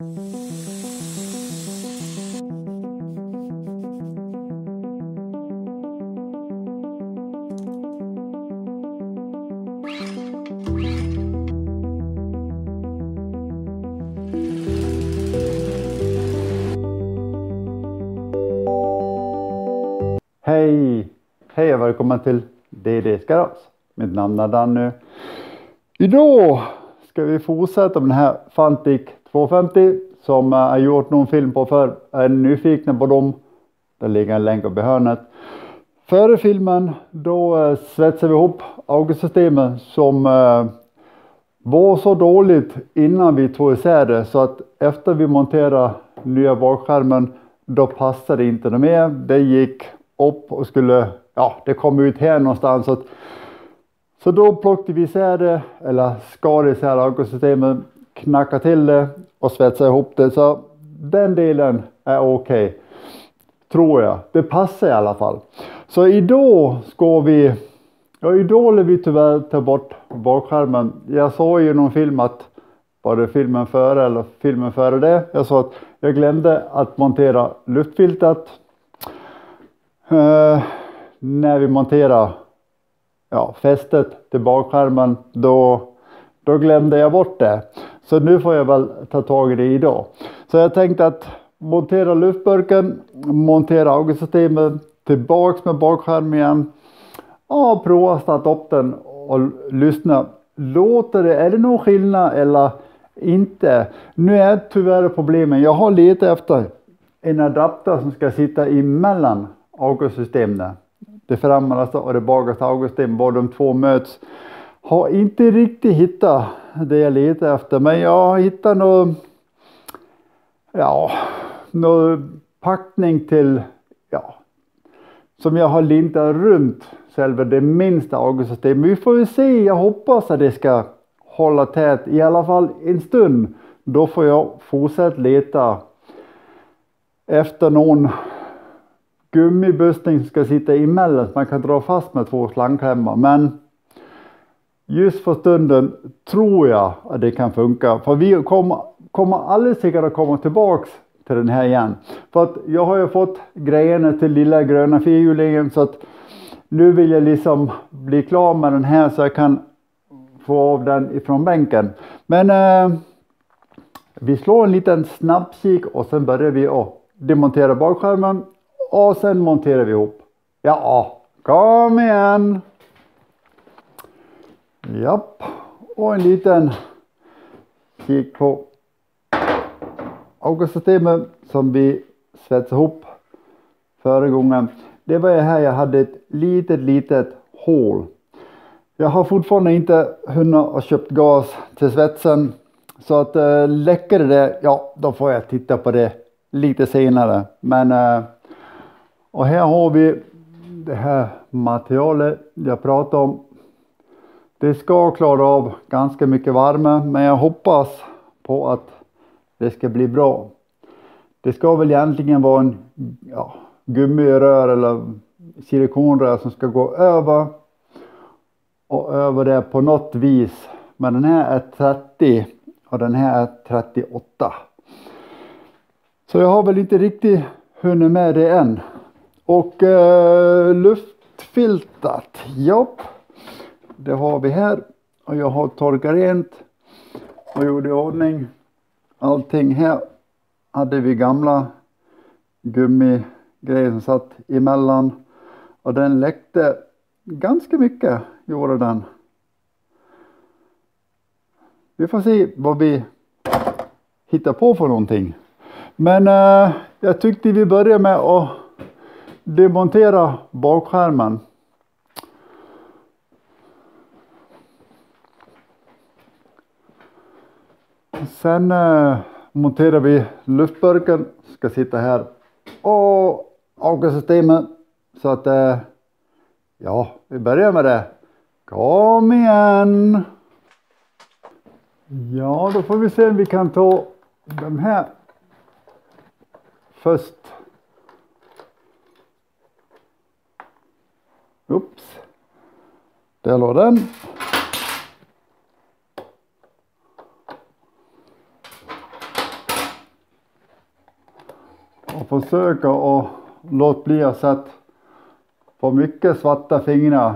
Hej! Hej och välkommen till DD's Garage. Mitt namn är Danny. Idag ska vi fortsätta med den här Fantic 250 som eh, jag gjort någon film på för Är ni nyfikna på dem? Det ligger en länk uppe i hörnet. Före filmen då eh, svetsar svetsade vi ihop augosystemet som eh, var så dåligt innan vi tog isär det så att efter vi monterade nya bakskärmen då passade inte det mer. Det gick upp och skulle, ja det kom ut här någonstans. Så, att, så då plockade vi isär det, eller skar isär augosystemet, knacka till det och svetsa ihop det. Så den delen är okej. Okay, tror jag. Det passar i alla fall. Så idag ska vi, ja idag håller vi tyvärr ta bort bakskärmen. Jag sa ju i någon film att var det filmen före eller filmen före det? Jag sa att jag glömde att montera luftfiltret Eh, när vi monterar ja, fästet till bakskärmen då, då glömde jag bort det. Så nu får jag väl ta tag i det idag. Så jag tänkte att montera luftburken, montera augosystemet, tillbaks med bakskärmen igen. Ja, prova starta upp den och lyssna. Låter det, är det någon skillnad eller inte? Nu är tyvärr problemet, jag har letat efter en adapter som ska sitta emellan augustsystemet. Det frammaste och det bakre augustsystemet, var de två möts. Har inte riktigt hittat det jag letar efter men jag har hittat någon... ja, någon packning till, ja, som jag har lintat runt själva det minsta augustsystemet. Vi får väl se, jag hoppas att det ska hålla tät i alla fall en stund. Då får jag fortsätta leta efter någon gummibustning ska sitta emellan så man kan dra fast med två slangklämmor. Men just för stunden tror jag att det kan funka. För vi kommer, kommer alldeles säkert att komma tillbaks till den här igen. För att jag har ju fått grejerna till lilla gröna fyrhjulingen så att nu vill jag liksom bli klar med den här så jag kan få av den ifrån bänken. Men eh, vi slår en liten snabbkik och sen börjar vi att demontera bakskärmen och sen monterar vi ihop. Ja, kom igen. Japp, och en liten kik på augustsystemet som vi svetsade ihop förra gången. Det var här jag hade ett litet, litet hål. Jag har fortfarande inte hunnit och köpt gas till svetsen. Så att äh, läcker det, ja då får jag titta på det lite senare. Men äh, och här har vi det här materialet jag pratade om. Det ska klara av ganska mycket värme men jag hoppas på att det ska bli bra. Det ska väl egentligen vara en ja, gummirör eller silikonrör som ska gå över och över det på något vis. Men den här är 30 och den här är 38. Så jag har väl inte riktigt hunnit med det än. Och eh, luftfiltat, japp. Det har vi här. Och jag har torkat rent och gjort i ordning allting här. Hade vi gamla gummigrejer som satt emellan. Och den läckte ganska mycket, gjorde den. Vi får se vad vi hittar på för någonting. Men eh, jag tyckte vi börjar med att demontera bakskärmen. Sen eh, monterar vi luftburken, ska sitta här och avgassystemet så att eh, ja, vi börjar med det. Kom igen! Ja, då får vi se om vi kan ta de här först. Oops. Där låg den. Försöka att låta bli att sätta för mycket svarta fingrar.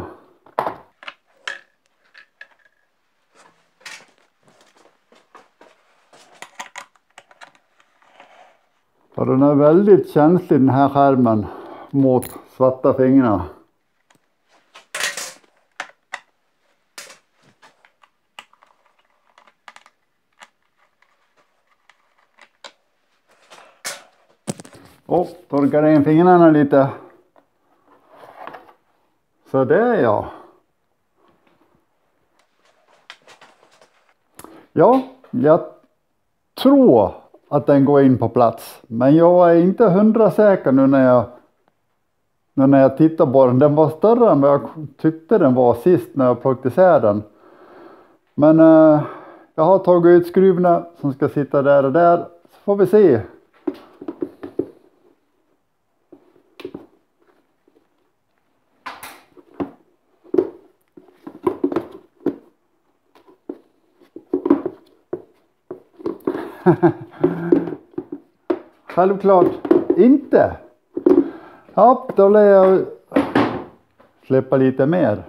För den är väldigt känslig den här skärmen mot svarta fingrar. Och torkar in fingrarna lite. Så det ja. Ja, jag tror att den går in på plats. Men jag är inte hundra säker nu när jag nu när jag tittar på den. Den var större än vad jag tyckte den var sist när jag plockade isär den. Men eh, jag har tagit ut skruvarna som ska sitta där och där. Så får vi se Självklart inte. Ja, då lär jag släppa lite mer.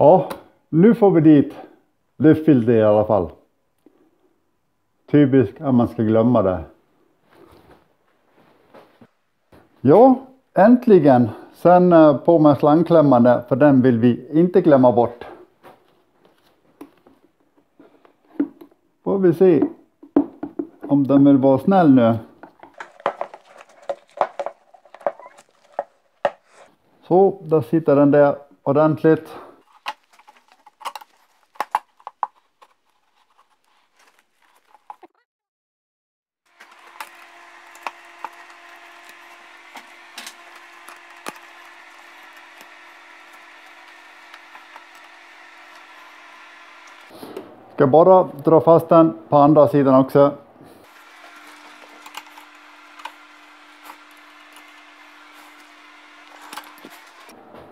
Ja, nu får vi dit luftfilter i alla fall. Typiskt att man ska glömma det. Ja, äntligen. Sen eh, på med slangklämmande för den vill vi inte glömma bort. Får vi se om den vill vara snäll nu. Så, där sitter den där ordentligt. Ska bara dra fast den på andra sidan också.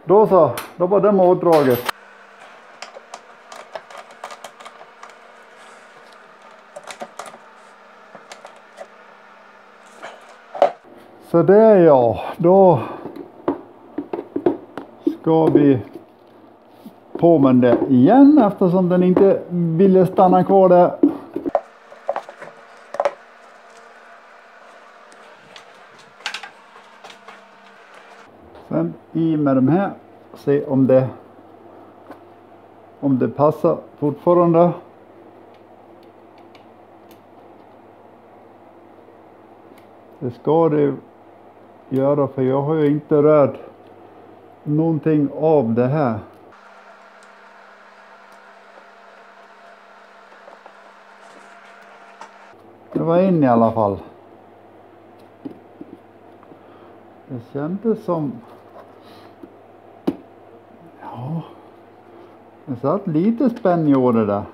Då så, då var den åtdraget. Så det ja, då ska vi på med det igen eftersom den inte ville stanna kvar där. Sen i med de här, se om det om det passar fortfarande. Det ska det göra för jag har ju inte rört någonting av det här. Var inne i alla fall. Det kändes som... Ja. Det satt lite spänn i årorna där.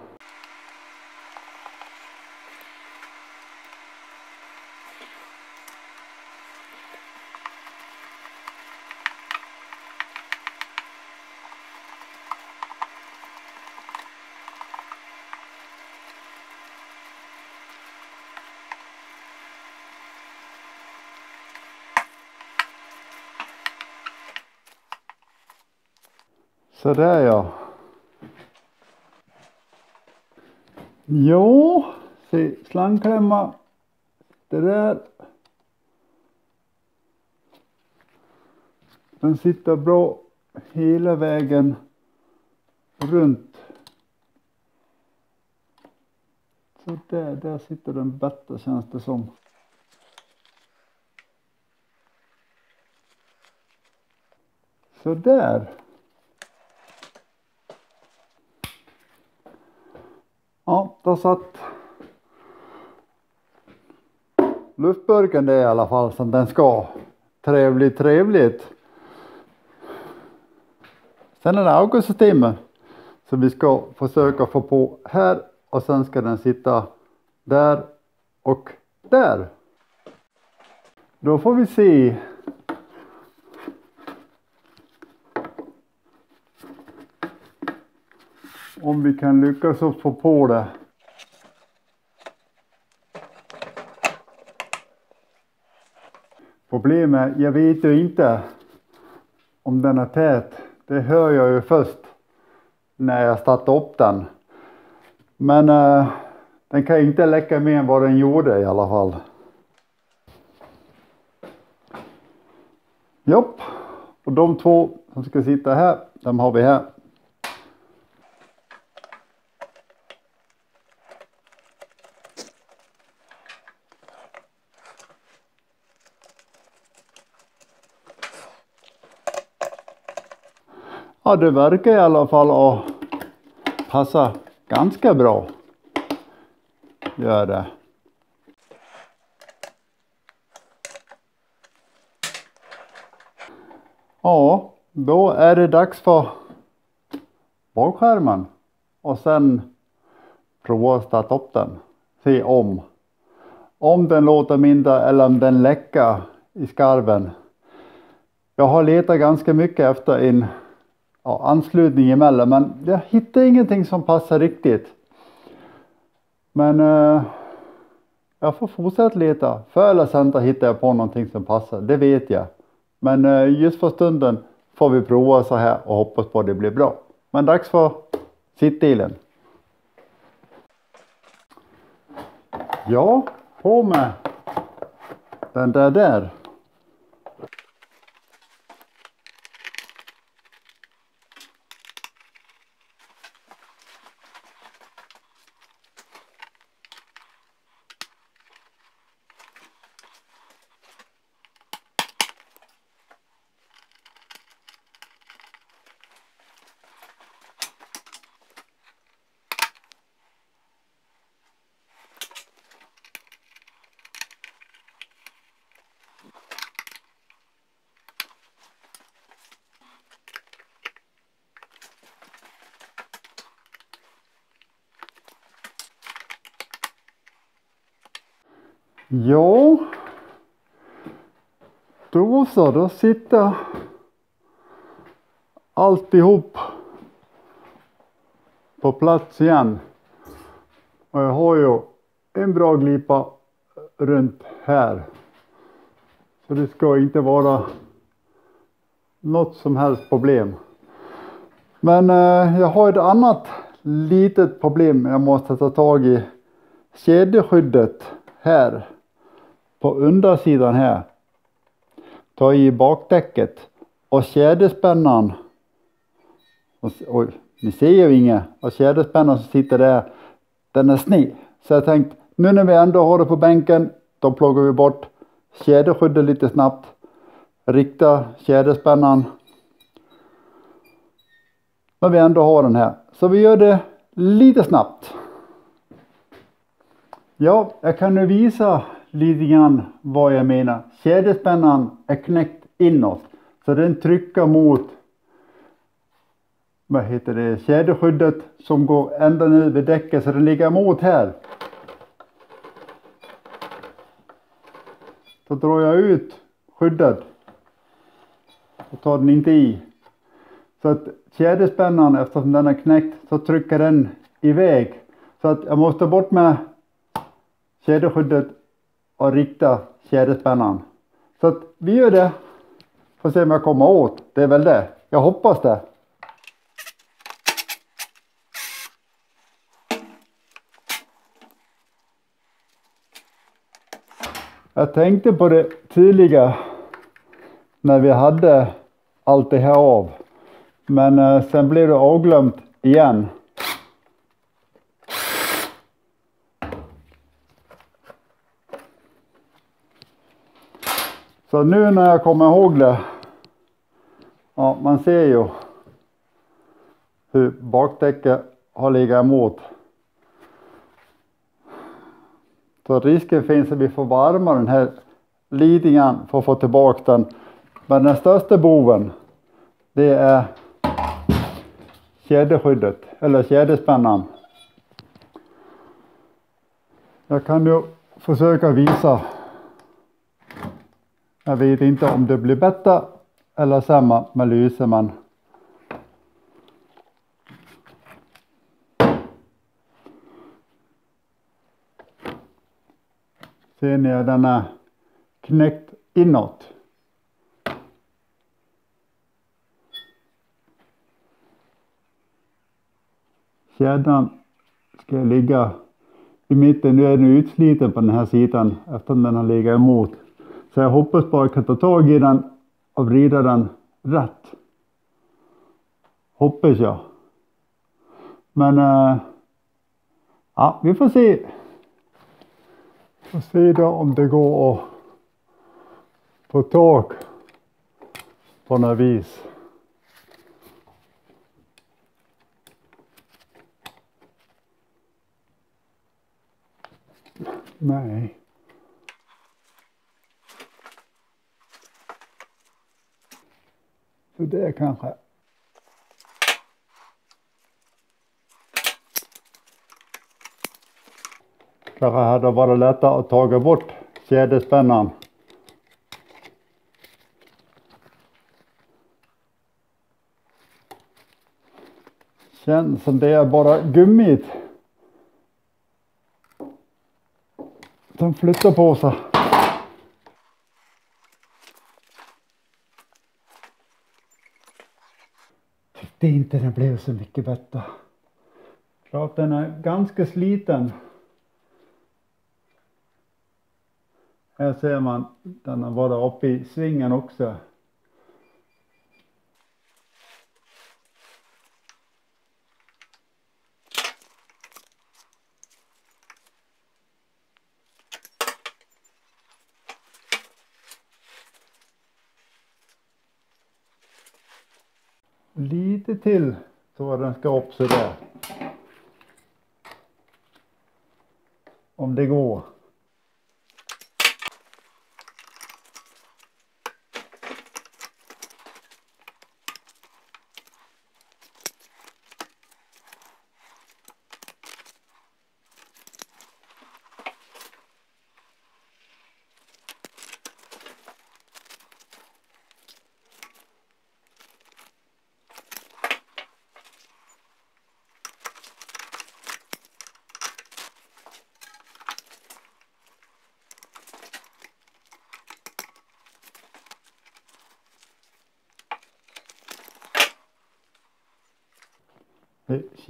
Så Sådär ja. Jo, se slangklämma. Det där. Den sitter bra hela vägen runt. Så där, där sitter den bättre känns det som. Så där. Ja, då satt luftburken det i alla fall som den ska. Trevligt, trevligt. Sen är det aukosystemet som vi ska försöka få på här och sen ska den sitta där och där. Då får vi se om vi kan lyckas att få på det. Problemet, jag vet ju inte om den är tät. Det hör jag ju först när jag startar upp den. Men uh, den kan inte läcka mer än vad den gjorde i alla fall. Jopp, och de två som ska sitta här, de har vi här. Ja, det verkar i alla fall att passa ganska bra. Gör det. Ja, då är det dags för bakskärmen och sen prova att starta upp den. Se om. Om den låter mindre eller om den läcker i skarven. Jag har letat ganska mycket efter en ja, anslutning emellan men jag hittar ingenting som passar riktigt. Men eh, jag får fortsätta leta. Förr eller senare hittar jag på någonting som passar, det vet jag. Men eh, just för stunden får vi prova så här och hoppas på att det blir bra. Men dags för sittdelen. Ja, på med den där där. Ja. Då så, då sitter alltihop på plats igen. Och jag har ju en bra glipa runt här. Så det ska inte vara något som helst problem. Men eh, jag har ett annat litet problem jag måste ta tag i. Kedjeskyddet här på undersidan här. Ta i bakdäcket och kedjespännan. oj, ni ser ju inget. Och kedjespännan som sitter där, den är sned. Så jag tänkte, nu när vi ändå har det på bänken, då plockar vi bort kedjeskyddet lite snabbt. Rikta kedjespännan. När vi ändå har den här. Så vi gör det lite snabbt. Ja, jag kan nu visa lite grann vad jag menar. Kedjespännan är knäckt inåt. Så den trycker mot vad heter det, kedjeskyddet som går ända ner vid däcket så den ligger emot här. Så drar jag ut skyddet och tar den inte i. Så att kedjespännan eftersom den är knäckt så trycker den iväg. Så att jag måste bort med kedjeskyddet och rikta kedjespännan. Så att vi gör det. Får se om jag kommer åt. Det är väl det. Jag hoppas det. Jag tänkte på det tidigare när vi hade allt det här av. Men eh, sen blev det avglömt igen. Så nu när jag kommer ihåg det, ja man ser ju hur bakdäcket har legat emot. Så risken finns att vi får varma den här lidingen för att få tillbaka den. Men den största boven det är kedjeskyddet eller kedjespännan. Jag kan ju försöka visa. Jag vet inte om det blir bättre eller sämre med lyse Ser ni att den är knäckt inåt? Kedjan ska ligga i mitten. Nu är den utsliten på den här sidan eftersom den har legat emot. Så jag hoppas bara att jag kan ta tag i den och vrida den rätt. Hoppas jag. Men äh, ja, vi får se. Vi Får se då om det går att få tag på något vis. Nej. Sådär det kanske. Kanske hade varit lättare att ta bort kedjespännan. Känns som det är bara gummit. Som flyttar på sig. Tyckte inte den blev så mycket bättre. Klart den är ganska sliten. Här ser man den har varit uppe i svingen också. Lite till så den ska upp sådär. Om det går.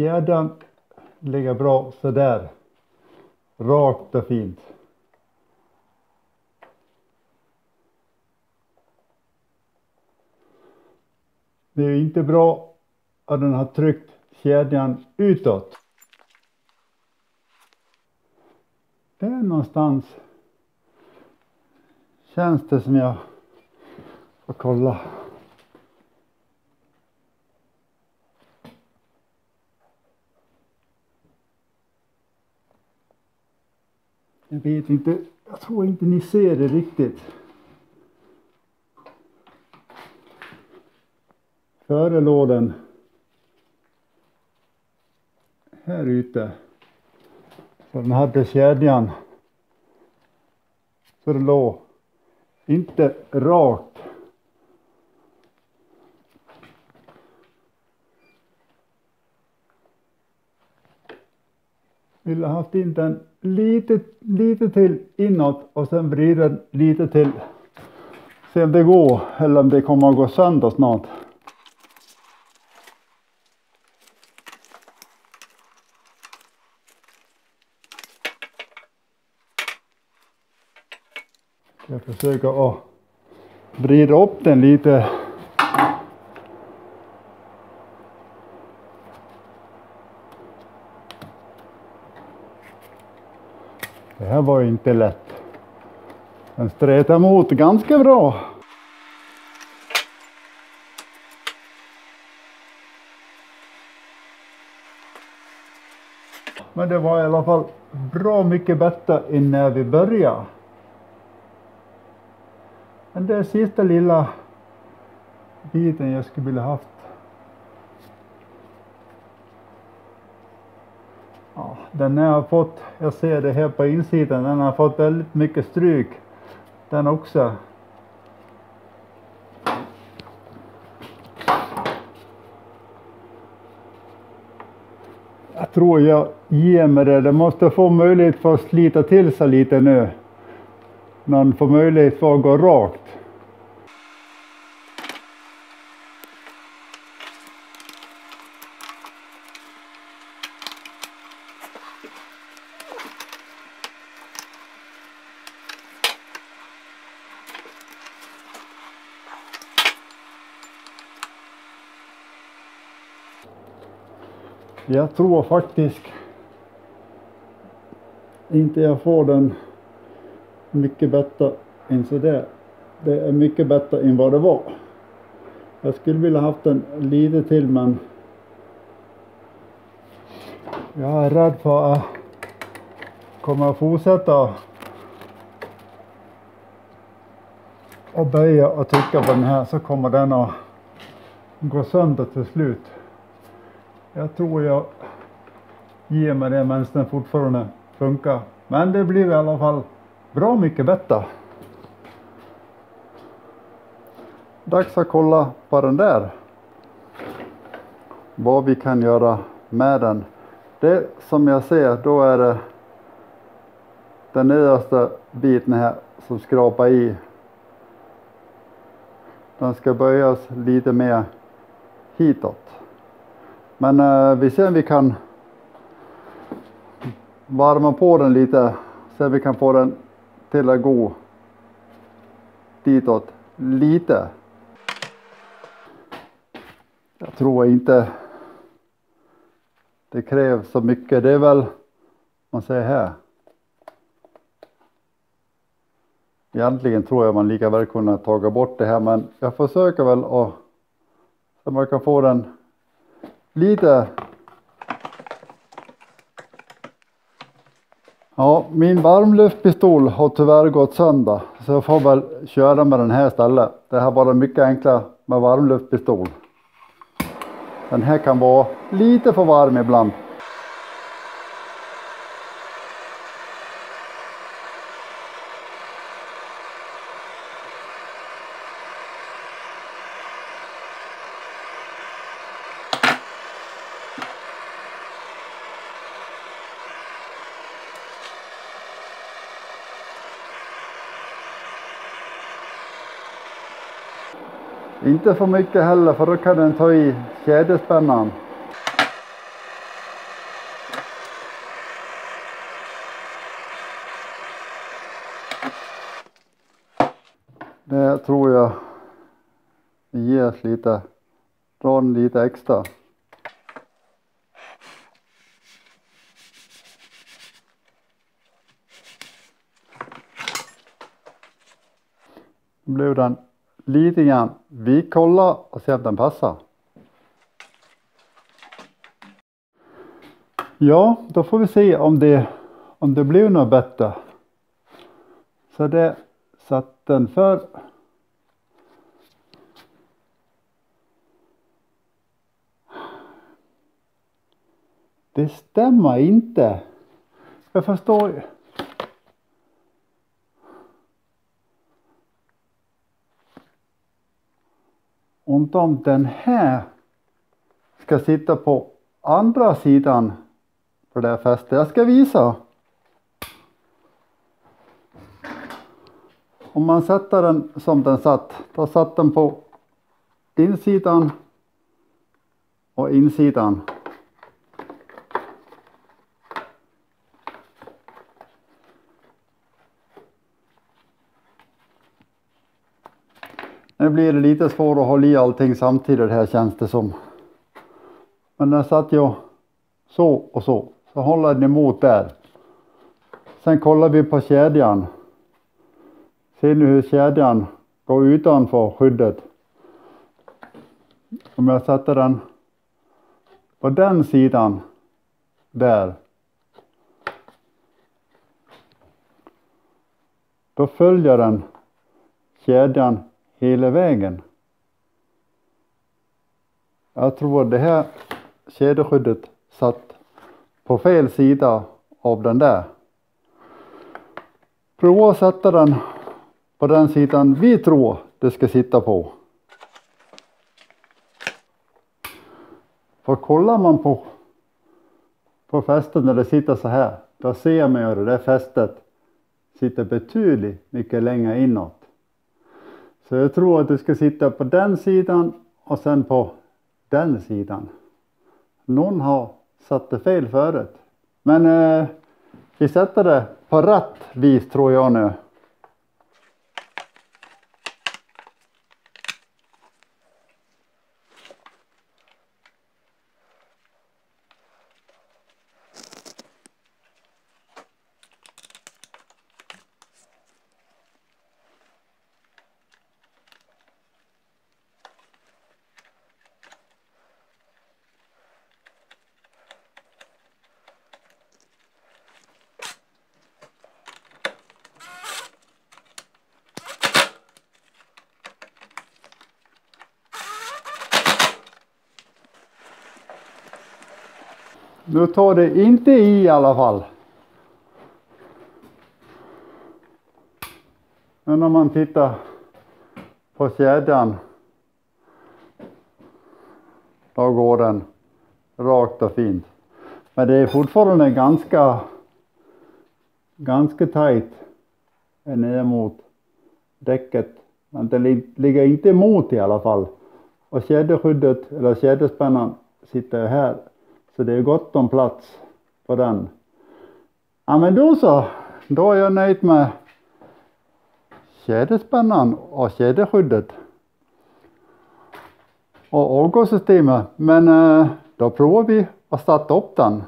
Kedjan ligger bra sådär. Rakt och fint. Det är inte bra att den har tryckt kedjan utåt. Där någonstans känns det som jag får kolla. Jag vet inte, jag tror inte ni ser det riktigt. Före lådan. Här ute. Så den hade kedjan. Så den låg inte vill ha haft in den lite, lite till inåt och sen vrida den lite till. Se om det går eller om det kommer att gå sönder snart. Jag försöker att vrida upp den lite Det här var inte lätt. Den stretar emot ganska bra. Men det var i alla fall bra mycket bättre än när vi började. Men det sista lilla biten jag skulle vilja haft. Ja, den har fått, jag ser det här på insidan, den har fått väldigt mycket stryk. Den också. Jag tror jag ger mig det. Det måste få möjlighet för att slita till sig lite nu. Man får möjlighet för att gå rakt. Jag tror faktiskt inte jag får den mycket bättre än så där. Det är mycket bättre än vad det var. Jag skulle vilja haft den lite till men jag är rädd för att kommer att fortsätta och böja och trycka på den här så kommer den att gå sönder till slut. Jag tror jag ger mig det medan den fortfarande funkar. Men det blir i alla fall bra mycket bättre. Dags att kolla på den där. Vad vi kan göra med den. Det som jag ser då är det den nedersta biten här som skrapar i. Den ska böjas lite mer hitåt. Men eh, vi ser om vi kan varma på den lite. Så vi kan få den till att gå ditåt lite. Jag tror inte det krävs så mycket. Det är väl, man säger här. Egentligen tror jag man lika väl kunde ta bort det här men jag försöker väl att så man kan få den lite Ja, min varmluftpistol har tyvärr gått sönder så jag får väl köra med den här istället. Det här var mycket enklare med varmluftpistol. Den här kan vara lite för varm ibland. Inte för mycket heller för då kan den ta i kedjespännan. Det tror jag ger lite, drar den lite extra. Nu blev den lite grann. Vi kollar och ser om den passar. Ja, då får vi se om det, om det blir något bättre. Så det satt den för. Det stämmer inte. Jag förstår ju. Om den här ska sitta på andra sidan på det här fästet. Jag ska visa. Om man sätter den som den satt, då satt den på insidan och insidan. Nu blir det lite svårt att hålla i allting samtidigt här känns det som. Men där satt jag så och så. Så håller den emot där. Sen kollar vi på kedjan. Ser ni hur kedjan går utanför skyddet? Om jag sätter den på den sidan där. Då följer den kedjan hela vägen. Jag tror att det här kedjeskyddet satt på fel sida av den där. Prova att sätta den på den sidan vi tror det ska sitta på. För kollar man på, på fästet när det sitter så här, då ser man ju att det där fästet sitter betydligt mycket längre inåt. Så jag tror att du ska sitta på den sidan och sen på den sidan. Någon har satt det fel förut. Men eh, vi sätter det på rätt vis tror jag nu. Nu tar det inte i i alla fall. Men om man tittar på kedjan. Då går den rakt och fint. Men det är fortfarande ganska, ganska tajt ner mot däcket. Men det ligger inte emot i alla fall. Och kedjeskyddet eller kedjespännan sitter här så det är gott om plats på den. Ja men då så, då är jag nöjd med kedjespännan och kedjeskyddet. Och avgassystemet. Men eh, då provar vi att starta upp den.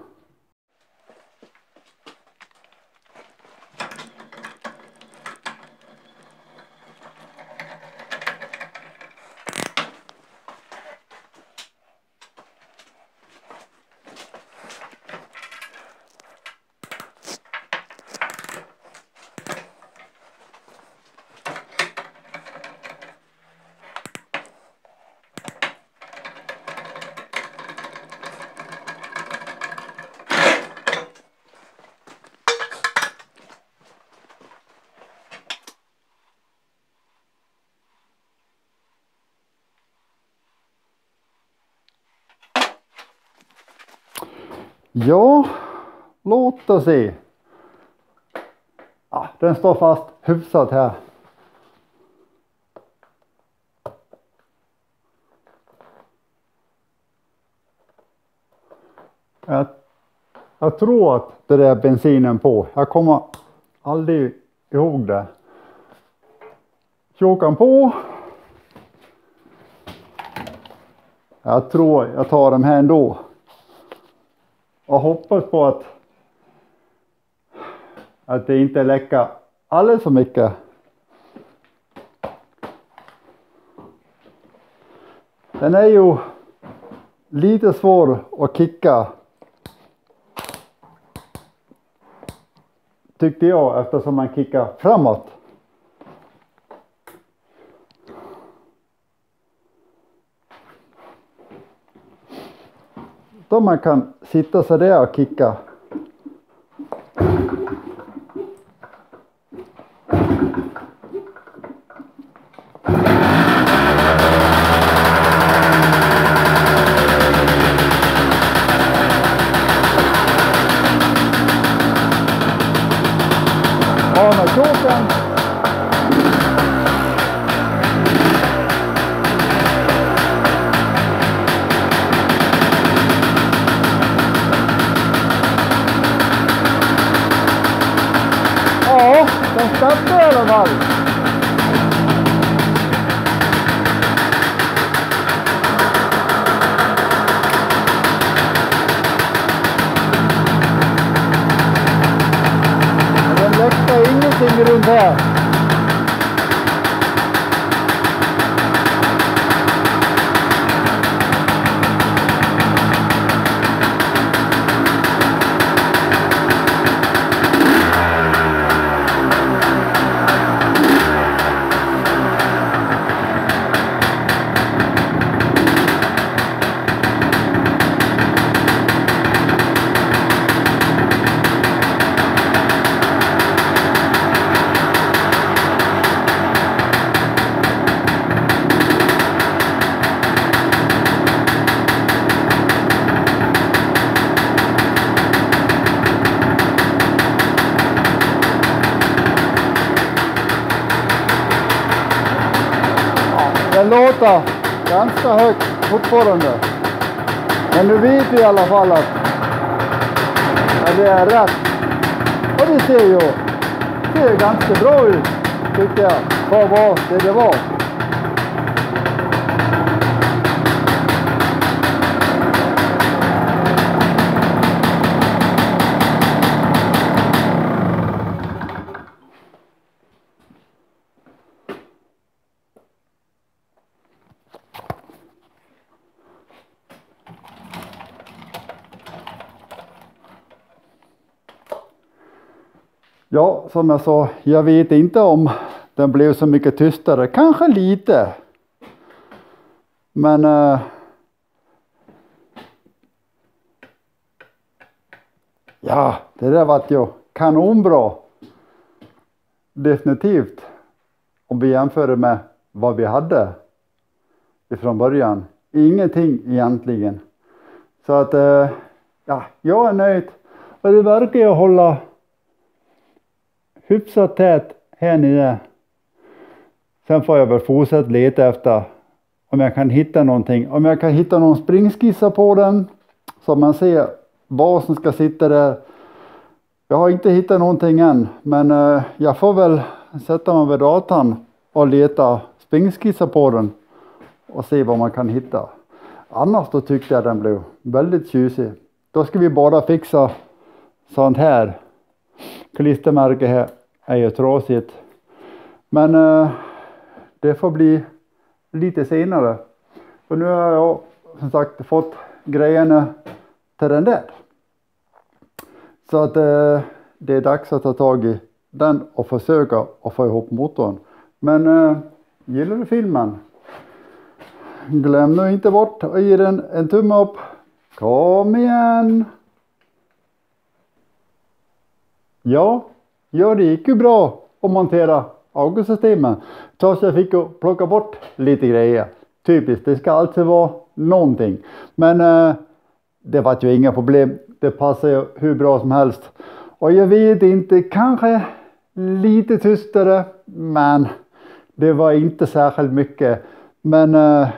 Ja, låt oss se. Ja, den står fast hyfsat här. Jag, jag tror att det är bensinen på. Jag kommer aldrig ihåg det. Tjokan på. Jag tror jag tar dem här ändå och hoppas på att att det inte läcker alldeles för mycket. Den är ju lite svår att kicka. Tyckte jag eftersom man kickar framåt. Om man kan sitta sådär och kicka. Den ganska högt fortfarande. Men nu vet vi i alla fall att, att det är rätt. Och det ser ju ser ganska bra ut tycker jag. För vad det det var. Ja, som jag sa, jag vet inte om den blev så mycket tystare. Kanske lite. Men uh, Ja, det där vart ju kanonbra. Definitivt. Om vi jämför med vad vi hade ifrån början. Ingenting egentligen. Så att, uh, ja, jag är nöjd. Och det verkar ju hålla hyfsat tät här nere. Sen får jag väl fortsätta leta efter om jag kan hitta någonting. Om jag kan hitta någon springskissa på den. Så man ser vad som ska sitta där. Jag har inte hittat någonting än. Men eh, jag får väl sätta mig vid datorn och leta springskissa på den. Och se vad man kan hitta. Annars då tyckte jag den blev väldigt tjusig. Då ska vi bara fixa sånt här klistermärke här är ju trasigt. Men eh, det får bli lite senare. För nu har jag som sagt fått grejerna till den där. Så att eh, det är dags att ta tag i den och försöka att få ihop motorn. Men eh, gillar du filmen? Glöm nu inte bort att ge den en tumme upp. Kom igen! Ja, ja det gick ju bra att montera augustsystemet. Trots att jag fick plocka bort lite grejer. Typiskt, det ska alltid vara någonting. Men eh, det var ju inga problem. Det passar ju hur bra som helst. Och jag vet inte, kanske lite tystare. Men det var inte särskilt mycket. Men eh,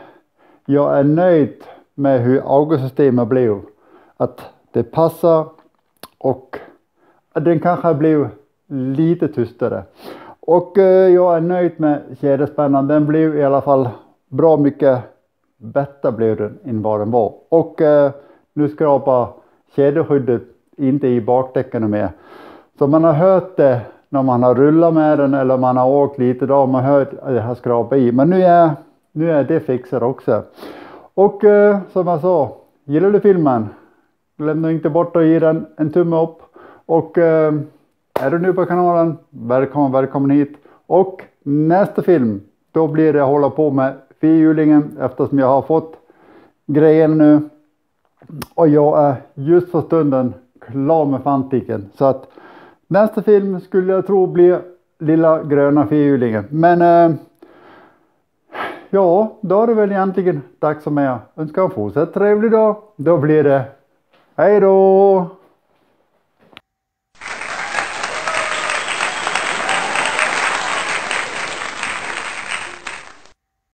jag är nöjd med hur augustsystemet blev. Att det passar och den kanske blev lite tystare. Och eh, jag är nöjd med kedjespännan. Den blev i alla fall bra mycket bättre blev den än vad den var. Och eh, nu skrapar kedjeskyddet inte i bakdäcken mer. Så man har hört det när man har rullat med den eller man har åkt lite då har man hört att det har skrapat i. Men nu är, nu är det fixat också. Och eh, som jag sa, gillar du filmen? Glöm inte bort att ge den en tumme upp. Och eh, är du ny på kanalen, välkommen, välkommen hit. Och nästa film, då blir det att hålla på med fyrhjulingen eftersom jag har fått grejen nu. Och jag är just för stunden klar med fantiken. Så att nästa film skulle jag tro blir lilla gröna fyrhjulingen. Men eh, ja, då är det väl egentligen dags för mig att önska en fortsatt trevlig dag. Då blir det hej då!